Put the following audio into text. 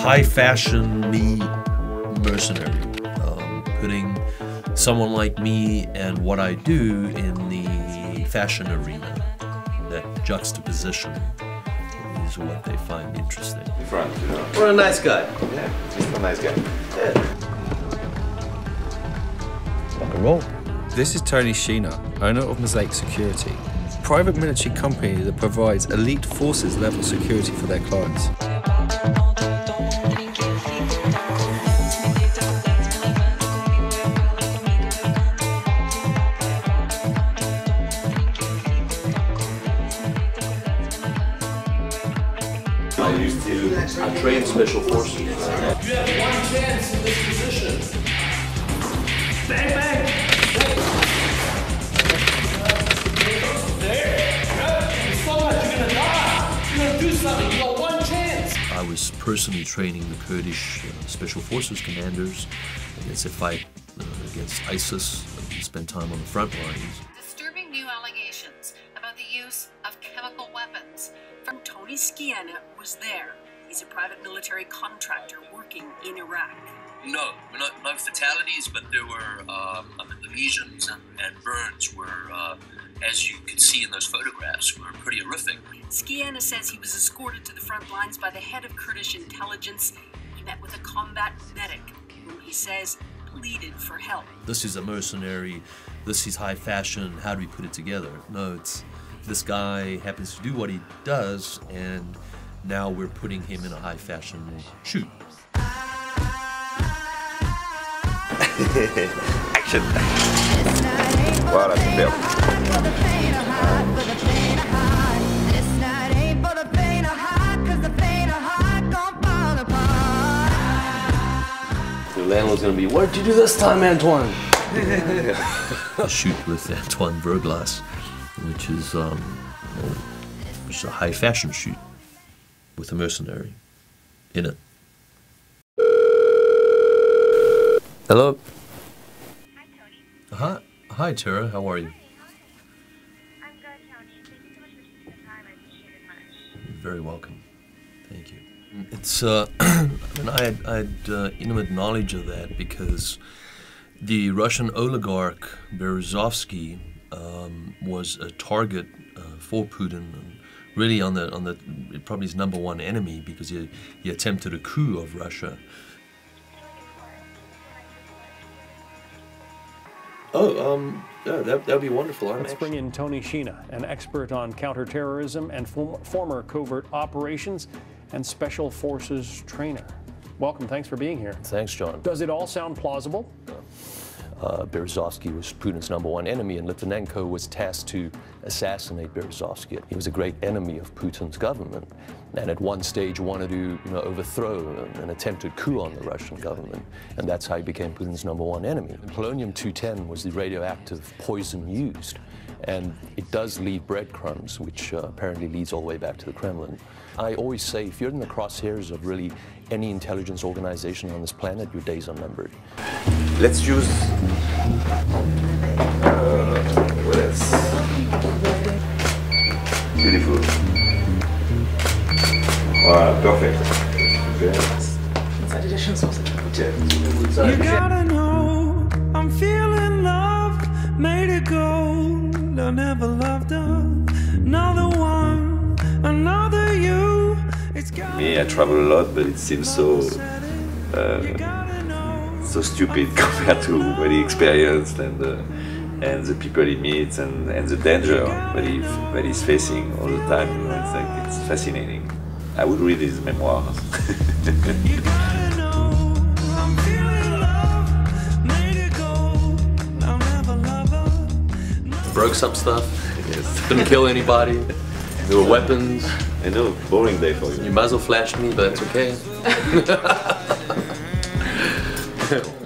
high fashion me mercenary, um, putting someone like me and what I do in the fashion arena. That juxtaposition is what they find interesting. in front, you know. What a nice guy. Yeah, he's a nice guy. Rock and roll. This is Tony Schiena, owner of Mosaic Security, a private military company that provides elite forces level security for their clients. Are so much, you're gonna die. you still I train special forces. I was personally training the Kurdish uh, special forces commanders against a fight uh, against ISIS. I spent time on the front lines. From Tony was there. He's a private military contractor working in Iraq. No, no, no fatalities, but there were, um, I mean, the lesions and, and burns were, uh, as you can see in those photographs, were pretty horrific. Schiena says he was escorted to the front lines by the head of Kurdish intelligence. He met with a combat medic, whom he says pleaded for help. this is a mercenary, this is high fashion, how do we put it together? No, it's this guy happens to do what he does, and now we're putting him in a high fashion shoot. action. Voilà, super. The landlord's gonna be, what did you do this time, Antoine? a shoot with Antoine Verglas, which is um, well, it's a high fashion shoot with a mercenary in it. Hello? Hi, Tony. hi, Tara. How are you? I'm good, Tony. Thank you so much for taking the time. I appreciate it much. You're very welcome. Thank you. It's uh, and I had, I had uh, intimate knowledge of that because the Russian oligarch Berezovsky um, was a target uh, for Putin, and really on the on the probably his number one enemy because he he attempted a coup of Russia. Oh, um, yeah, that that'd be wonderful. I'm Let's bring in Tony Schiena, an expert on counterterrorism and form- former covert operations and special forces trainer. Welcome. Thanks for being here. Thanks, John. Does it all sound plausible? Uh, Berezovsky was Putin's number one enemy, and Litvinenko was tasked to assassinate Berezovsky. He was a great enemy of Putin's government, and at one stage wanted to, you know, overthrow an, attempted coup on the Russian government, and that's how he became Putin's number one enemy. Polonium-210 was the radioactive poison used, and it does leave breadcrumbs, which uh, apparently leads all the way back to the Kremlin. I always say, if you're in the crosshairs of really any intelligence organization on this planet, your days are numbered. Let's use. Uh, what else? Beautiful. Voilà, perfect. You gotta know I'm feeling love, made it gold. I never loved another one, another you. It's got Me, I travel a lot, but it seems so uh, so stupid compared to what he experienced and uh, and the people he meets and, and the danger that he that he's facing all the time. You know, it's like it's fascinating. I would read his memoirs. Broke some stuff. Didn't kill anybody. There were weapons. I know, boring day for You you. muzzle flashed me, but it's okay.